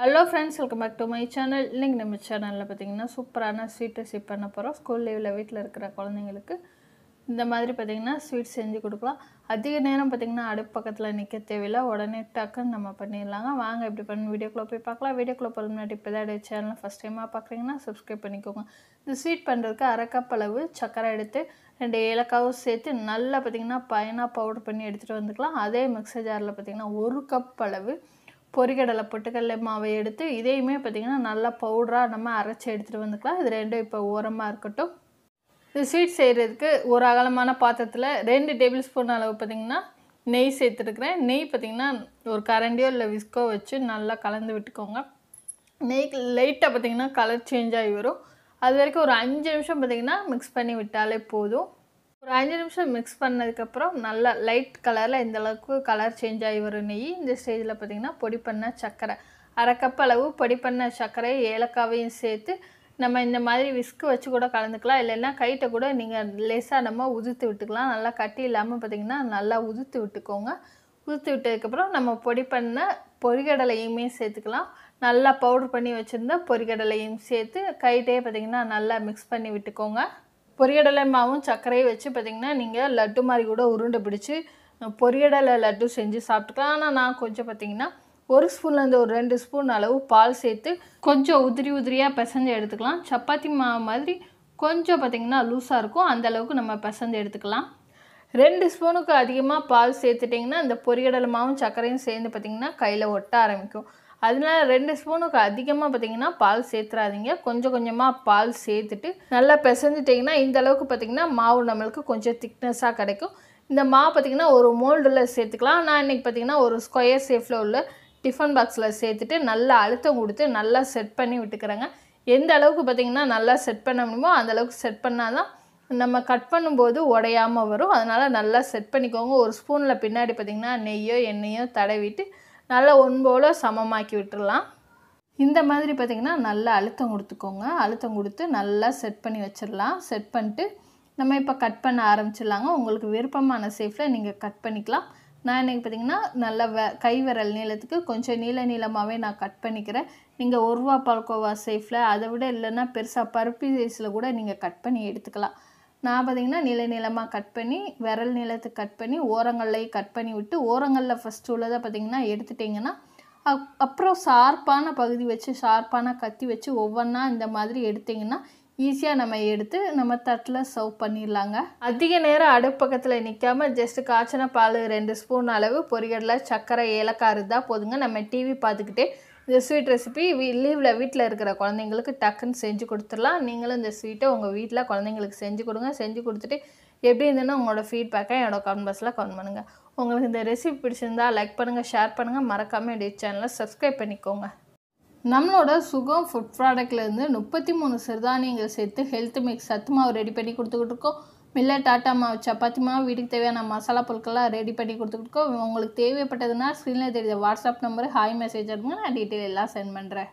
Hello friends welcome back to my channel இன்னைக்கு நம்ம சேனலில் பார்த்தீங்கன்னா சூப்பரான ஸ்வீட் ரெசிப் பண்ண போகிறோம் ஸ்கூல் லீவில் வீட்டில் இருக்கிற குழந்தைங்களுக்கு. இந்த மாதிரி பார்த்தீங்கன்னா ஸ்வீட் செஞ்சு கொடுக்கலாம். அதிக நேரம் பார்த்தீங்கன்னா அடுப்பு பக்கத்தில் நிற்க தேவையில்லை. உடனே டக்குன்னு நம்ம பண்ணிடலாங்க. வாங்க இப்படி பண்ணி வீடியோக்குள்ளே போய் பார்க்கலாம். வீடியோக்குள்ளே போகிற முன்னாடி இப்போ தான் சேனலை ஃபஸ்ட் டைமாக பார்க்குறீங்கன்னா சப்ஸ்கிரைப் பண்ணிக்கோங்க. இந்த ஸ்வீட் பண்ணுறதுக்கு அரை கப் அளவு சர்க்கரை எடுத்து ரெண்டு ஏலக்காவும் சேர்த்து நல்லா பார்த்தீங்கன்னா பயனாக பவுடர் பண்ணி எடுத்துகிட்டு வந்துக்கலாம். அதே மிக்சர் ஜாரில் பார்த்தீங்கன்னா ஒரு கப் அளவு பொறிகடலை பொட்டுக்கடலை மாவை எடுத்து இதையுமே பார்த்திங்கன்னா நல்லா பவுடராக நம்ம அரைச்சி எடுத்துகிட்டு வந்துக்கலாம். இது ரெண்டும் இப்போ ஓரமாக இருக்கட்டும். இது ஸ்வீட் செய்கிறதுக்கு ஒரு அகலமான பாத்திரத்தில் ரெண்டு டேபிள் ஸ்பூன் அளவு பார்த்திங்கன்னா நெய் சேர்த்துருக்குறேன். நெய் பார்த்திங்கன்னா ஒரு கரண்டியோ இல்லை விஸ்கோ வச்சு நல்லா கலந்து விட்டுக்கோங்க. நெய் லைட்டாக பார்த்திங்கன்னா கலர் சேஞ்ச் ஆகி வரும். அது வரைக்கும் ஒரு அஞ்சு நிமிஷம் பார்த்திங்கன்னா மிக்ஸ் பண்ணி விட்டாலே போதும். ஒரு அஞ்சு நிமிஷம் மிக்ஸ் பண்ணதுக்கப்புறம் நல்லா லைட் கலரில் இந்த அளவுக்கு கலர் சேஞ்ச் ஆகி வரும் நெய். இந்த ஸ்டேஜில் பார்த்திங்கன்னா பொடி பண்ண சர்க்கரை. அரை கப் அளவு பொடி பண்ண சர்க்கரை ஏலக்காவையும் சேர்த்து நம்ம இந்த மாதிரி விஸ்க்கு வச்சு கூட கலந்துக்கலாம். இல்லைன்னா கைட்டை கூட நீங்கள் லேசாக நம்ம உதுத்து விட்டுக்கலாம். நல்லா கட்டி இல்லாமல் பார்த்திங்கன்னா நல்லா உதுத்து விட்டுக்கோங்க. உதுத்து விட்டதுக்கப்புறம் நம்ம பொடி பண்ண பொறிகடலையுமே சேர்த்துக்கலாம். நல்லா பவுடர் பண்ணி வச்சுருந்தா பொறிகடலையும் சேர்த்து கைட்டே பார்த்திங்கன்னா நல்லா மிக்ஸ் பண்ணி விட்டுக்கோங்க. பொரியடலை மாவும் சர்க்கரையும் வச்சு பார்த்திங்கன்னா நீங்கள் லட்டு மாதிரி கூட உருண்டை பிடிச்சி பொரியடலை லட்டு செஞ்சு சாப்பிட்டுக்கலாம். ஆனால் நான் கொஞ்சம் பார்த்திங்கன்னா ஒரு ஸ்பூன்லேருந்து ஒரு ரெண்டு ஸ்பூன் அளவு பால் சேர்த்து கொஞ்சம் உதிரி உதிரியாக பிசைஞ்சு எடுத்துக்கலாம். சப்பாத்தி மாவு மாதிரி கொஞ்சம் பார்த்திங்கன்னா லூஸாக இருக்கும். அந்த அளவுக்கு நம்ம பிசைஞ்சு எடுத்துக்கலாம். ரெண்டு ஸ்பூனுக்கு அதிகமாக பால் சேர்த்துட்டிங்கன்னா இந்த பொரியடலை மாவும் சர்க்கரையும் சேர்ந்து பார்த்திங்கன்னா கையில் ஒட்ட ஆரம்பிக்கும். அதனால ரெண்டு ஸ்பூனுக்கு அதிகமாக பார்த்தீங்கன்னா பால் சேர்த்துறாதீங்க. கொஞ்சம் கொஞ்சமாக பால் சேர்த்துட்டு நல்லா பிசைஞ்சிட்டிங்கன்னா இந்த அளவுக்கு பார்த்திங்கன்னா மாவு நம்மளுக்கு கொஞ்சம் திக்னஸாக கிடைக்கும். இந்த மாவு பார்த்திங்கன்னா ஒரு மோல்டில் சேர்த்துக்கலாம். நான் இன்றைக்கி பார்த்திங்கன்னா ஒரு ஸ்கொயர் ஷேஃபில் உள்ள டிஃபன் பாக்ஸில் சேர்த்துட்டு நல்லா அழுத்தம் கொடுத்து நல்லா செட் பண்ணி விட்டுக்கிறேங்க. எந்த அளவுக்கு பார்த்திங்கன்னா நல்லா செட் பண்ண முடியுமோ அந்தளவுக்கு செட் பண்ணால் தான் நம்ம கட் பண்ணும்போது உடையாமல் வரும். அதனால் நல்லா செட் பண்ணிக்கோங்க. ஒரு ஸ்பூனில் பின்னாடி பார்த்திங்கன்னா நெய்யோ எண்ணெயோ தடவிட்டு நல்லா ஒன்போல் சமமாக்கி விட்டுடலாம் இந்த மாதிரி பார்த்திங்கன்னா நல்லா அழுத்தம் கொடுத்துக்கோங்க. அழுத்தம் கொடுத்து நல்லா செட் பண்ணி வச்சிடலாம் செட் பண்ணிட்டு நம்ம இப்போ கட் பண்ண ஆரம்பிச்சிடலாங்க. உங்களுக்கு விருப்பமான ஷேஃபில் நீங்கள் கட் பண்ணிக்கலாம். நான் இன்றைக்கி பார்த்திங்கன்னா நல்ல வ கை விரல் நீளத்துக்கு கொஞ்சம் நீள நீளமாகவே நான் கட் பண்ணிக்கிறேன். நீங்கள் ஒருவா பால்கோவா ஷேஃபில் அதை விட இல்லைன்னா பெருசாக பருப்பி சைஸில் கூட நீங்கள் கட் பண்ணி எடுத்துக்கலாம். நான் பார்த்திங்கன்னா நீள நிலமாக கட் பண்ணி விரல் நிலத்தை கட் பண்ணி ஓரங்கள்லையும் கட் பண்ணி விட்டு ஓரங்களில் ஃபஸ்ட்டு உள்ளதை பார்த்திங்கன்னா எடுத்துட்டிங்கன்னா அப் அப்புறம் ஷார்ப்பான பகுதி வச்சு ஷார்ப்பான கத்தி வச்சு ஒவ்வொன்றா இந்த மாதிரி எடுத்திங்கன்னா ஈஸியாக நம்ம எடுத்து நம்ம தட்டில் சர்வ் பண்ணிடலாங்க. அதிக நேரம் அடுப்பு பக்கத்தில் நிற்காம ஜஸ்ட்டு காய்ச்சின பால் ரெண்டு ஸ்பூன் அளவு பொரியடலை சர்க்கரை ஏலக்காய் இருந்தால் போதுங்க. நம்ம டிவி பார்த்துக்கிட்டே இந்த ஸ்வீட் ரெசிபி வீ லீவில் வீட்டில் இருக்கிற குழந்தைங்களுக்கு டக்குன்னு செஞ்சு கொடுத்துடலாம். நீங்களும் இந்த ஸ்வீட்டை உங்கள் வீட்டில் குழந்தைங்களுக்கு செஞ்சு கொடுங்க. செஞ்சு கொடுத்துட்டு எப்படி இருந்ததுன்னா உங்களோட ஃபீட்பேக்கை என்னோட கமெண்ட் பாக்ஸில் கமெண்ட் பண்ணுங்கள் உங்களுக்கு இந்த ரெசிபி பிடிச்சிருந்தா லைக் பண்ணுங்கள் ஷேர் பண்ணுங்கள் மறக்காமல் என்னுடைய சேனலை சப்ஸ்கிரைப் பண்ணிக்கோங்க. நம்மளோட சுகம் ஃபுட் ப்ராடக்ட்லேருந்து முப்பத்தி மூணு சிறுதானியங்கள் சேர்த்து ஹெல்த் மிக்ஸ் சத்து மாவு ரெடி பண்ணி கொடுத்துக்கிட்டு இருக்கோம். மில்ல டாட்டா மாவு சப்பாத்தி மாவு வீட்டுக்கு தேவையான மசாலா பொருட்கள்லாம் ரெடி பண்ணி கொடுத்துக்கிட்டு உங்களுக்கு தேவைப்பட்டதுன்னா ஸ்க்ரீனில் தெரியுது. வாட்ஸ்அப் நம்பரு ஹாய் மெசேஜ் அனுப்புங்க. நான் டீட்டெயில் எல்லாம் சென்ட் பண்ணுறேன்